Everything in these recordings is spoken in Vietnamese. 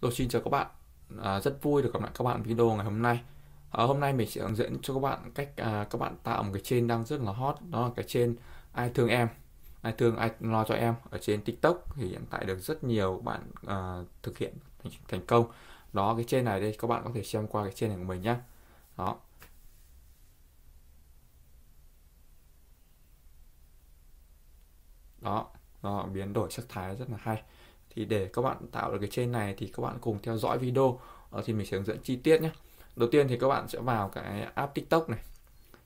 Rồi xin chào các bạn, à, rất vui được gặp lại các bạn video ngày hôm nay. À, hôm nay mình sẽ hướng dẫn cho các bạn cách à, các bạn tạo một cái chain đang rất là hot, đó là cái chain ai thương em, ai thương ai lo cho em ở trên TikTok thì hiện tại được rất nhiều bạn à, thực hiện thành, thành công. Đó cái chain này đây các bạn có thể xem qua cái chain này của mình nhé. Đó. Đó, đó biến đổi sắc thái rất là hay thì để các bạn tạo được cái trên này thì các bạn cùng theo dõi video. Ờ, thì mình sẽ hướng dẫn chi tiết nhé. Đầu tiên thì các bạn sẽ vào cái app tiktok này.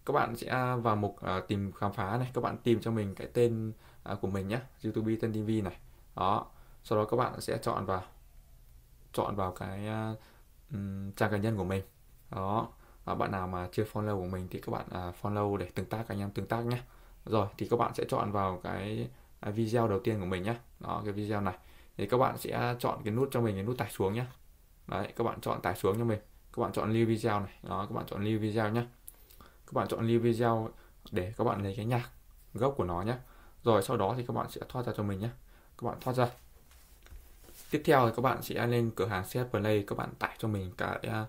Các bạn sẽ vào mục uh, tìm khám phá này. Các bạn tìm cho mình cái tên uh, của mình nhé. Youtube tên tv này. Đó. Sau đó các bạn sẽ chọn vào chọn vào cái uh, trang cá nhân của mình. Đó. Và bạn nào mà chưa follow của mình thì các bạn uh, follow để tương tác anh em tương tác nhé. Rồi thì các bạn sẽ chọn vào cái video đầu tiên của mình nhé. Đó cái video này thì các bạn sẽ chọn cái nút cho mình, cái nút tải xuống nhé đấy, các bạn chọn tải xuống cho mình. Các bạn chọn lưu video này. Đó, các bạn chọn lưu video nhé các bạn chọn lưu video để các bạn lấy cái nhạc gốc của nó nhé rồi, sau đó thì các bạn sẽ thoát ra cho mình nhé các bạn thoát ra. Tiếp theo thì các bạn sẽ lên cửa hàng set play, các bạn tải cho mình cái à,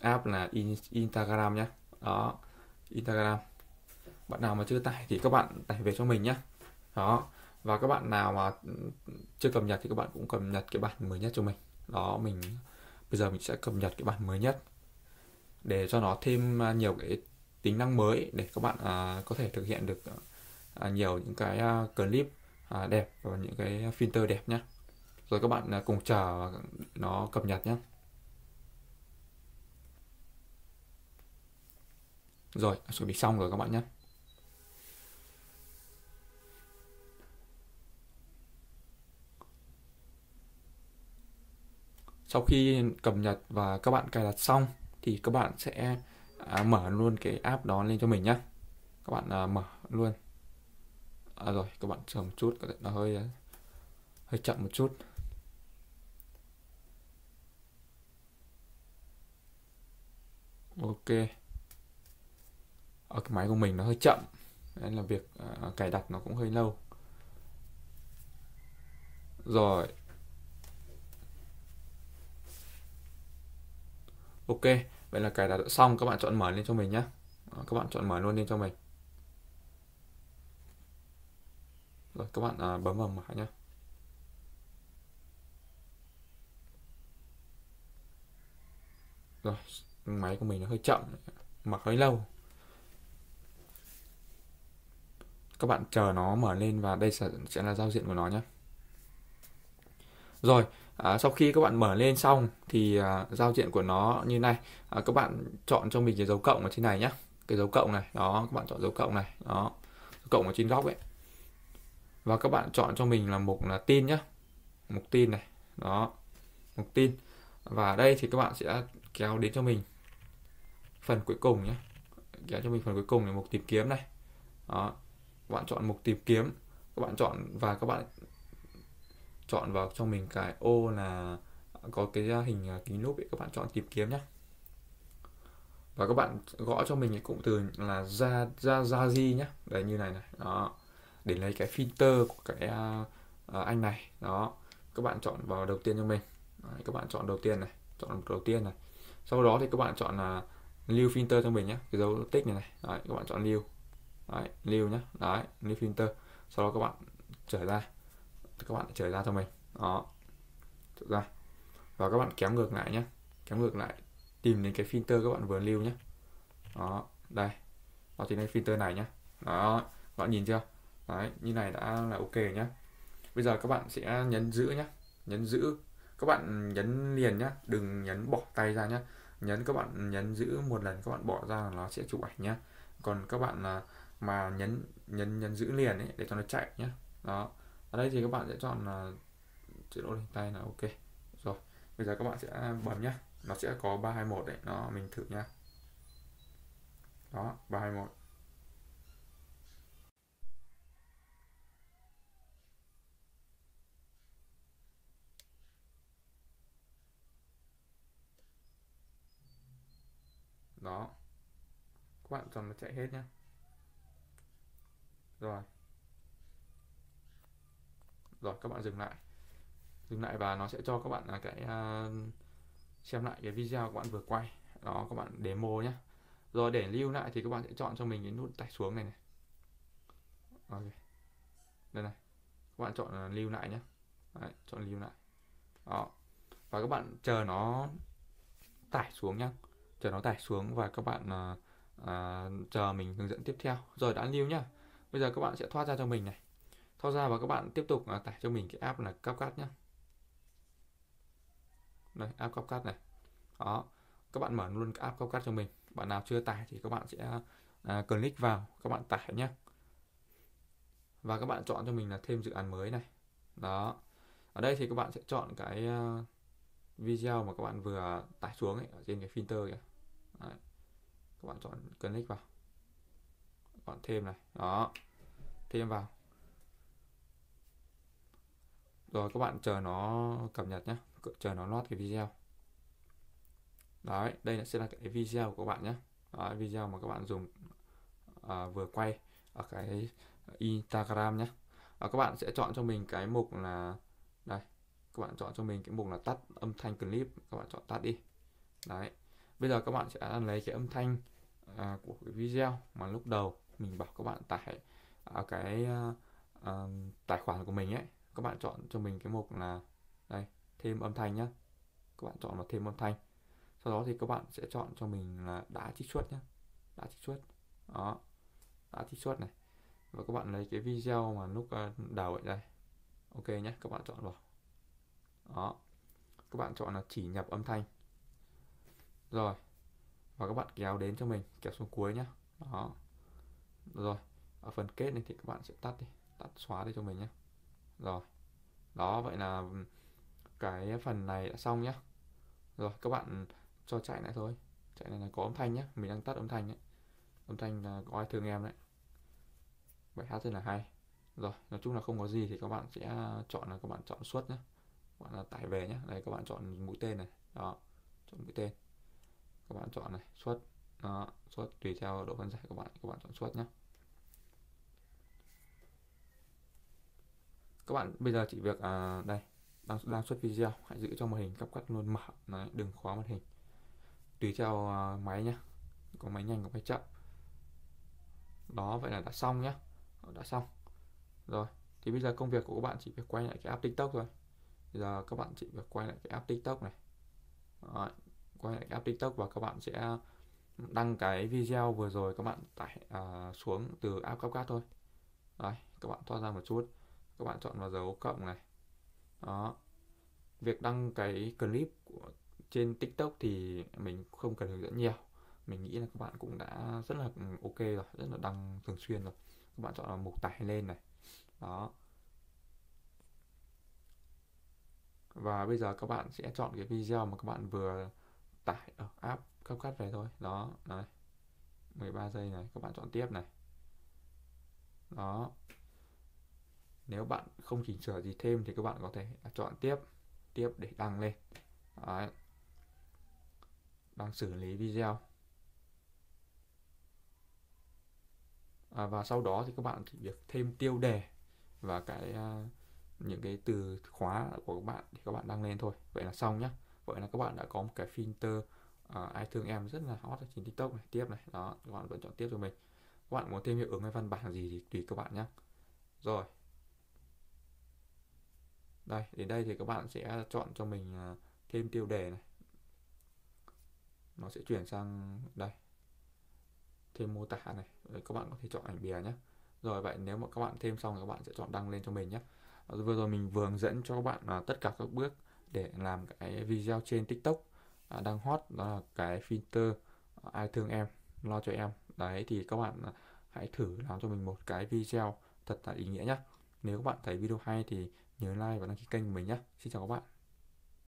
app là instagram nhé đó, instagram. Bạn nào mà chưa tải thì các bạn tải về cho mình nhé đó và các bạn nào mà ừ, chưa cập nhật thì các bạn cũng cập nhật cái bản mới nhất cho mình. Đó mình bây giờ mình sẽ cập nhật cái bản mới nhất để cho nó thêm à, nhiều cái tính năng mới để các bạn à, có thể thực hiện được à, nhiều những cái à, clip à, đẹp và những cái filter đẹp nhé rồi các bạn à, cùng chờ nó cập nhật nhé rồi chuẩn bị xong rồi các bạn nhé sau khi cập nhật và các bạn cài đặt xong thì các bạn sẽ à, mở luôn cái app đó lên cho mình nhé các bạn à, mở luôn. À, rồi các bạn chờ một chút nó hơi à, hơi chậm một chút. Ok. Ở cái máy của mình nó hơi chậm nên là việc à, cài đặt nó cũng hơi lâu. Rồi ok vậy là cài đặt xong các bạn chọn mở lên cho mình nhé ờ, các bạn chọn mở luôn lên cho mình. Rồi các bạn à, bấm vào mở nhé rồi máy của mình nó hơi chậm mở hơi lâu. Các bạn chờ nó mở lên và đây sẽ, sẽ là giao diện của nó nhé rồi à, sau khi các bạn mở lên xong thì à, giao diện của nó như này. À, các bạn chọn cho mình cái dấu cộng ở trên này nhé cái dấu cộng này đó các bạn chọn dấu cộng này đó. Dấu cộng ở trên góc ấy. Và các bạn chọn cho mình là mục là tin nhé mục tin này đó mục tin. Và đây thì các bạn sẽ kéo đến cho mình phần cuối cùng nhé kéo cho mình phần cuối cùng là mục tìm kiếm này. Đó các bạn chọn mục tìm kiếm. Các bạn chọn và các bạn chọn vào cho mình cái ô là có cái à, hình à, kính lúp ấy các bạn chọn tìm kiếm nhé và các bạn gõ cho mình cái cụm từ là ra ra ra di nhé đấy như này này đó. Để lấy cái filter của cái uh, anh này đó. Các bạn chọn vào đầu tiên cho mình. Đấy, các bạn chọn đầu tiên này chọn đầu tiên này. Sau đó thì các bạn chọn là lưu filter cho mình nhé cái dấu tích này này. Đấy, các bạn chọn lưu. Đấy, lưu nhé đấy lưu filter. Sau đó các bạn trở ra các bạn trở ra cho mình đó. Trở ra. Và các bạn kéo ngược lại nhé kéo ngược lại tìm đến cái filter các bạn vừa lưu nhé đó. Đây. Đó chính là filter này nhé đó. Các bạn nhìn chưa? Đấy, như này đã là ok nhé bây giờ các bạn sẽ nhấn giữ nhé nhấn giữ. Các bạn nhấn liền nhé đừng nhấn bỏ tay ra nhé nhấn các bạn nhấn giữ một lần, các bạn bỏ ra là nó sẽ chụp ảnh nhé còn các bạn là mà nhấn nhấn nhấn giữ liền ấy, để cho nó chạy nhé đó ở đây thì các bạn sẽ chọn là chế độ hình tay là ok. Rồi, bây giờ các bạn sẽ bấm nhá. Nó sẽ có 321 đấy, nó mình thử nhá. Đó 321 đó. Các bạn chọn nó chạy hết nhé rồi rồi các bạn dừng lại. Dừng lại và nó sẽ cho các bạn là cái uh, xem lại cái video các bạn vừa quay. Đó các bạn demo nhé rồi để lưu lại thì các bạn sẽ chọn cho mình cái nút tải xuống này này. Ok. Đây này. Các bạn chọn là lưu lại nhé Đấy, chọn lưu lại. Đó. Và các bạn chờ nó tải xuống nhá. Chờ nó tải xuống và các bạn uh, uh, chờ mình hướng dẫn tiếp theo. Rồi đã lưu nhá. Bây giờ các bạn sẽ thoát ra cho mình này thoát ra và các bạn tiếp tục à, tải cho mình cái app là CapCut nhé. đây app CapCut này. Đó các bạn mở luôn cái app CapCut cho mình. Bạn nào chưa tải thì các bạn sẽ à, click vào các bạn tải nhé và các bạn chọn cho mình là thêm dự án mới này. Đó. Ở đây thì các bạn sẽ chọn cái à, video mà các bạn vừa tải xuống ấy, ở trên cái filter kìa. Đấy. các bạn chọn click vào. Các bạn thêm này. Đó. Thêm vào rồi các bạn chờ nó cập nhật nhé chờ nó load cái video. Đấy đây sẽ là cái video của các bạn nhé đấy, video mà các bạn dùng à, vừa quay ở cái Instagram nhé à, các bạn sẽ chọn cho mình cái mục là đây các bạn chọn cho mình cái mục là tắt âm thanh clip. Các bạn chọn tắt đi. Đấy bây giờ các bạn sẽ lấy cái âm thanh à, của cái video mà lúc đầu mình bảo các bạn tải ở cái à, à, tài khoản của mình ấy các bạn chọn cho mình cái mục là, đây, thêm âm thanh nhé các bạn chọn vào thêm âm thanh. Sau đó thì các bạn sẽ chọn cho mình là đã trích xuất nhé đã trích xuất. Đó. Đã trích xuất này. Và các bạn lấy cái video mà lúc ờ, đầu vậy đây. Ok nhé các bạn chọn vào. Đó. Các bạn chọn là chỉ nhập âm thanh. Rồi. Và các bạn kéo đến cho mình, kéo xuống cuối nhé đó. Rồi. Ở phần kết này thì các bạn sẽ tắt đi. Tắt xóa đi cho mình nhé rồi. Đó, vậy là cái phần này đã xong nhá. Rồi, các bạn cho chạy lại thôi. Chạy này là có âm thanh nhé mình đang tắt âm thanh đấy âm thanh là có ai thương em đấy. Bài hát rất là hay. Rồi, nói chung là không có gì thì các bạn sẽ chọn là các bạn chọn suất nhé các bạn là tải về nhé đây, các bạn chọn mũi tên này. Đó, chọn mũi tên. Các bạn chọn này, suất. Đó, suất tùy theo độ phân giải của bạn. Các bạn chọn suất nhé các bạn bây giờ chỉ việc à, đây đang đang xuất video hãy giữ cho màn hình cấp cắt luôn mở Đấy, đừng khóa màn hình. Tùy theo à, máy nhá. Có máy nhanh có máy chậm. Đó vậy là đã xong nhá. Đã xong. Rồi thì bây giờ công việc của các bạn chỉ việc quay lại cái app tiktok rồi bây giờ các bạn chỉ việc quay lại cái app tiktok này. Đấy, quay lại cái app tiktok và các bạn sẽ đăng cái video vừa rồi các bạn tải à, xuống từ app CapCut thôi. Đấy các bạn thoát ra một chút các bạn chọn vào dấu cộng này. Đó. Việc đăng cái clip của, trên tiktok thì mình không cần hướng dẫn nhiều. Mình nghĩ là các bạn cũng đã rất là ừ, ok rồi, rất là đăng thường xuyên rồi. Các bạn chọn vào mục tải lên này. Đó. Và bây giờ các bạn sẽ chọn cái video mà các bạn vừa tải ở app CapCut về thôi. Đó, này. 13 giây này, các bạn chọn tiếp này. Đó nếu bạn không chỉnh sửa gì thêm thì các bạn có thể chọn tiếp tiếp để đăng lên. Đấy. đang xử lý video. À, và sau đó thì các bạn chỉ việc thêm tiêu đề và cái uh, những cái từ khóa của các bạn thì các bạn đăng lên thôi. Vậy là xong nhá. Vậy là các bạn đã có một cái filter uh, ai thương em rất là hot trên tiktok này. Tiếp này. Đó các bạn vẫn chọn tiếp cho mình. Các bạn muốn thêm hiệu ứng hay văn bản gì thì tùy các bạn nhé rồi đây đến đây thì các bạn sẽ chọn cho mình à, thêm tiêu đề này. Nó sẽ chuyển sang đây thêm mô tả này. Rồi các bạn có thể chọn ảnh bìa nhé rồi vậy nếu mà các bạn thêm xong thì các bạn sẽ chọn đăng lên cho mình nhé vừa rồi mình vừa hướng dẫn cho các bạn là tất cả các bước để làm cái video trên tiktok à, đang hot đó là cái filter à, ai thương em lo cho em. Đấy thì các bạn à, hãy thử làm cho mình một cái video thật là ý nghĩa nhé nếu các bạn thấy video hay thì nhớ like và đăng ký kênh của mình nhé xin chào các bạn.